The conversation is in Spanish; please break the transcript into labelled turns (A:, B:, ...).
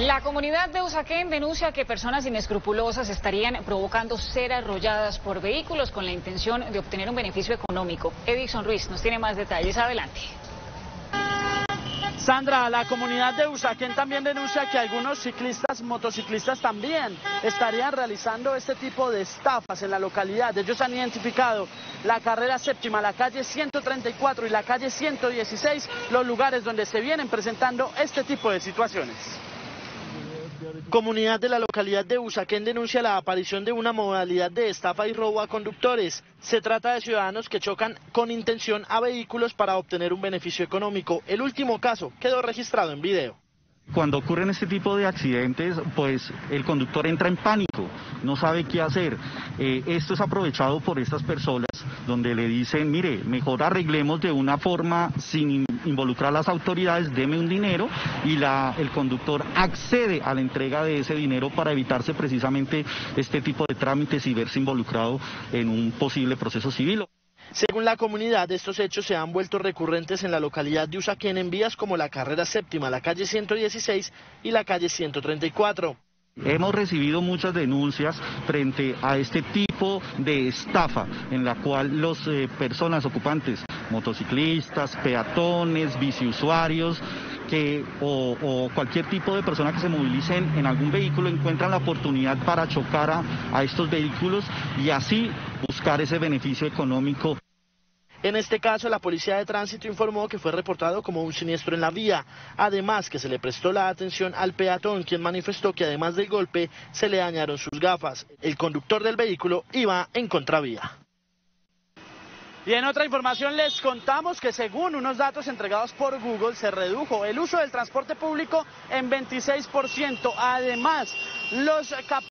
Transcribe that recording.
A: La comunidad de Usaquén denuncia que personas inescrupulosas estarían provocando ser arrolladas por vehículos con la intención de obtener un beneficio económico. Edison Ruiz nos tiene más detalles. Adelante.
B: Sandra, la comunidad de Usaquén también denuncia que algunos ciclistas, motociclistas también estarían realizando este tipo de estafas en la localidad. Ellos han identificado la carrera séptima, la calle 134 y la calle 116, los lugares donde se vienen presentando este tipo de situaciones. Comunidad de la localidad de Usaquén denuncia la aparición de una modalidad de estafa y robo a conductores. Se trata de ciudadanos que chocan con intención a vehículos para obtener un beneficio económico. El último caso quedó registrado en video.
C: Cuando ocurren este tipo de accidentes, pues el conductor entra en pánico, no sabe qué hacer. Eh, esto es aprovechado por estas personas donde le dicen, mire, mejor arreglemos de una forma sin involucrar a las autoridades, deme un dinero y la, el conductor accede a la entrega de ese dinero para evitarse precisamente este tipo de trámites y verse involucrado en un posible proceso civil.
B: Según la comunidad, estos hechos se han vuelto recurrentes en la localidad de Usaquén en vías como la carrera séptima, la calle 116 y la calle 134.
C: Hemos recibido muchas denuncias frente a este tipo de estafa en la cual las eh, personas ocupantes, motociclistas, peatones, biciusuarios, que, o, cualquier tipo de persona que se movilicen en algún vehículo encuentran la oportunidad para chocar a estos vehículos y así buscar ese beneficio económico.
B: En este caso, la Policía de Tránsito informó que fue reportado como un siniestro en la vía, además que se le prestó la atención al peatón, quien manifestó que además del golpe se le dañaron sus gafas. El conductor del vehículo iba en contravía. Y en otra información les contamos que según unos datos entregados por Google se redujo el uso del transporte público en 26%. Además, los